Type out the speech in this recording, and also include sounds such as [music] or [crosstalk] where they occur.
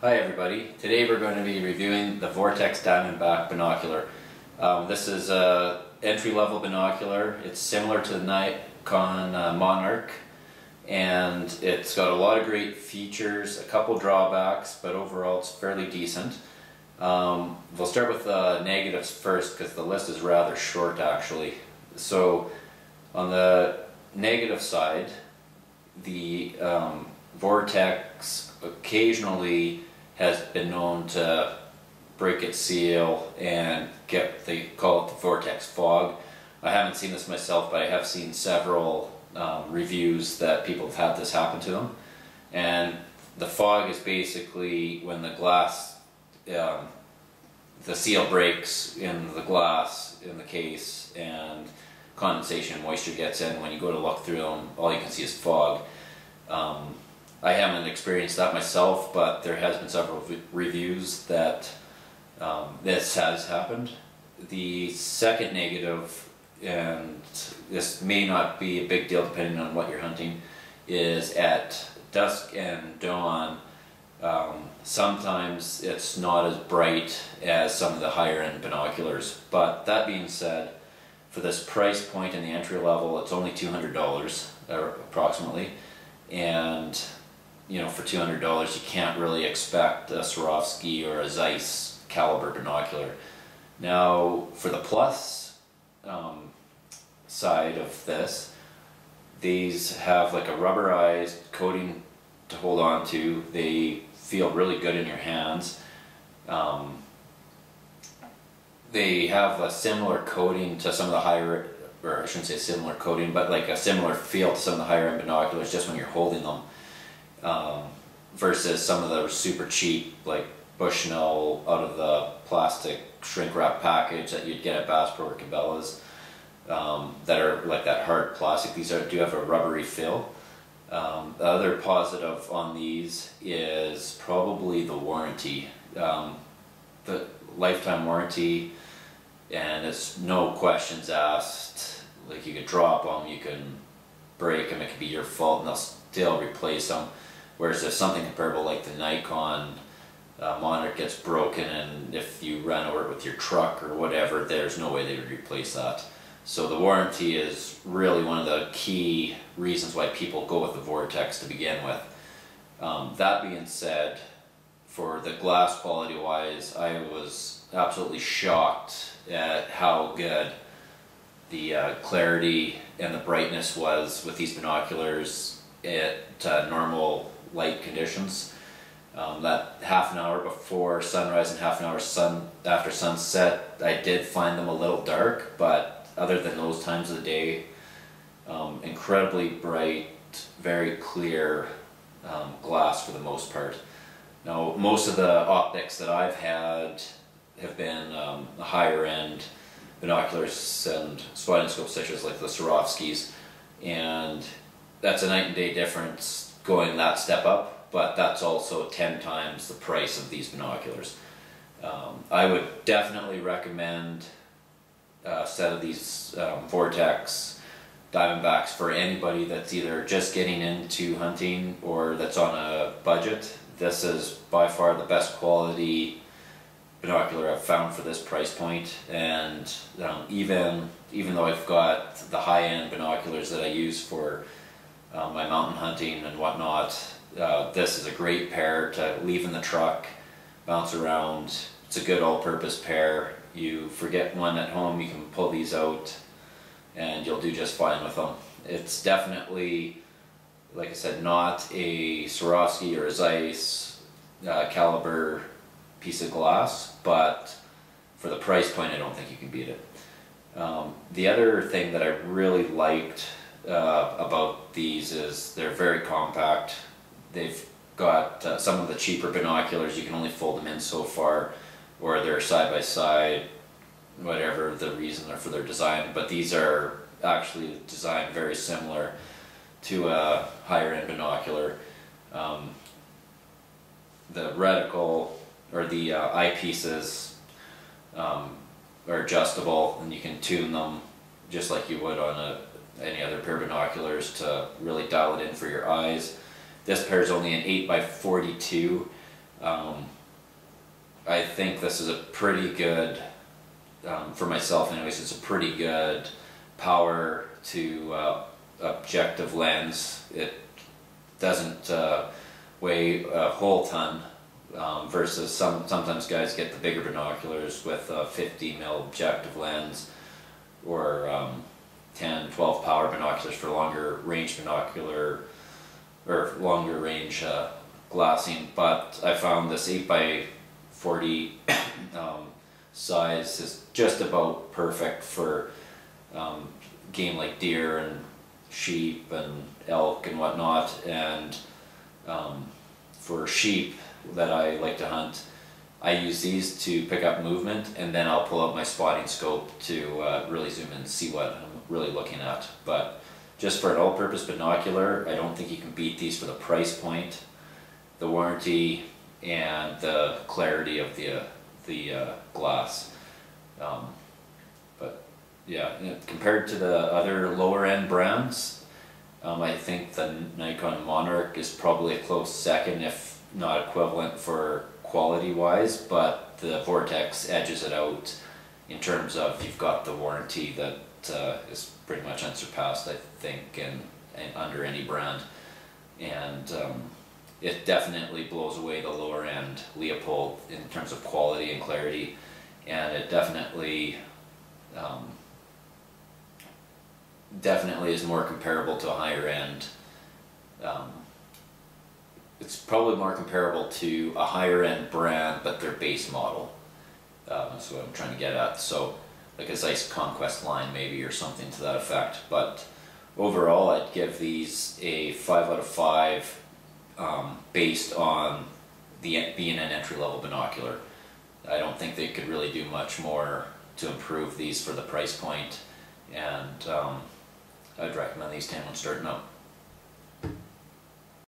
Hi everybody. Today we're going to be reviewing the Vortex Diamondback binocular. Um, this is a entry-level binocular. It's similar to the Nikon uh, Monarch and it's got a lot of great features, a couple drawbacks, but overall it's fairly decent. Um, we'll start with the negatives first because the list is rather short actually. So on the negative side, the um, Vortex occasionally has been known to break its seal and get, they call it the vortex fog. I haven't seen this myself, but I have seen several um, reviews that people have had this happen to them. And the fog is basically when the glass, um, the seal breaks in the glass in the case and condensation moisture gets in. When you go to look through them, all you can see is fog. Um, I haven't experienced that myself, but there has been several reviews that um, this has happened. The second negative, and this may not be a big deal depending on what you're hunting, is at dusk and dawn, um, sometimes it's not as bright as some of the higher end binoculars. But that being said, for this price point in the entry level, it's only $200 or approximately. And you know, for $200 you can't really expect a Swarovski or a Zeiss caliber binocular. Now, for the plus um, side of this, these have like a rubberized coating to hold on to. They feel really good in your hands. Um, they have a similar coating to some of the higher, or I shouldn't say similar coating, but like a similar feel to some of the higher end binoculars just when you're holding them um, versus some of the super cheap like Bushnell out of the plastic shrink wrap package that you'd get at Bass Pro or Cabela's um, that are like that hard plastic. These are, do have a rubbery feel. Um, the other positive on these is probably the warranty. Um, the lifetime warranty and it's no questions asked. Like you could drop them, you can break them, it could be your fault and they'll still replace them. Whereas if something comparable like the Nikon uh, Monarch gets broken and if you run over it with your truck or whatever, there's no way they would replace that. So the warranty is really one of the key reasons why people go with the Vortex to begin with. Um, that being said, for the glass quality wise, I was absolutely shocked at how good the uh, clarity and the brightness was with these binoculars at uh, normal light conditions. Um, that half an hour before sunrise and half an hour sun after sunset, I did find them a little dark, but other than those times of the day, um, incredibly bright, very clear um, glass for the most part. Now, most of the optics that I've had have been um, the higher end binoculars and spotting scopes such as like the Swarovskis, and that's a night and day difference going that step up, but that's also 10 times the price of these binoculars. Um, I would definitely recommend a set of these um, Vortex Diamondbacks for anybody that's either just getting into hunting or that's on a budget. This is by far the best quality binocular I've found for this price point and um, even even though I've got the high-end binoculars that I use for my mountain hunting and whatnot. Uh, this is a great pair to leave in the truck, bounce around. It's a good all-purpose pair. You forget one at home, you can pull these out and you'll do just fine with them. It's definitely, like I said, not a Swarovski or a Zeiss uh, caliber piece of glass, but for the price point, I don't think you can beat it. Um, the other thing that I really liked uh, about these is they're very compact. They've got uh, some of the cheaper binoculars, you can only fold them in so far, or they're side by side, whatever the reason for their design. But these are actually designed very similar to a higher end binocular. Um, the reticle or the uh, eyepieces um, are adjustable and you can tune them just like you would on a any other pair of binoculars to really dial it in for your eyes. This pair is only an 8 by 42 Um, I think this is a pretty good, um, for myself anyways, it's a pretty good power to uh, objective lens. It doesn't uh, weigh a whole ton um, versus some sometimes guys get the bigger binoculars with a 50 mil objective lens or um, 10, 12 power binoculars for longer range binocular or longer range uh, glassing. But I found this 8 by 40 [coughs] um, size is just about perfect for um, game like deer and sheep and elk and whatnot. And um, for sheep that I like to hunt, I use these to pick up movement and then I'll pull up my spotting scope to uh, really zoom in and see what I'm really looking at. But just for an all-purpose binocular, I don't think you can beat these for the price point, the warranty, and the clarity of the, uh, the uh, glass. Um, but yeah, you know, compared to the other lower end brands, um, I think the Nikon Monarch is probably a close second, if not equivalent for quality wise, but the Vortex edges it out in terms of you've got the warranty that uh, is pretty much unsurpassed, I think, in, in under any brand. And um, it definitely blows away the lower end Leupold in terms of quality and clarity, and it definitely um, definitely is more comparable to a higher end. Um, it's probably more comparable to a higher end brand, but their base model. Um, that's what I'm trying to get at. So, like a Zeiss Conquest line, maybe, or something to that effect. But overall, I'd give these a 5 out of 5 um, based on the being an entry level binocular. I don't think they could really do much more to improve these for the price point, and um, I'd recommend these 10 when starting out.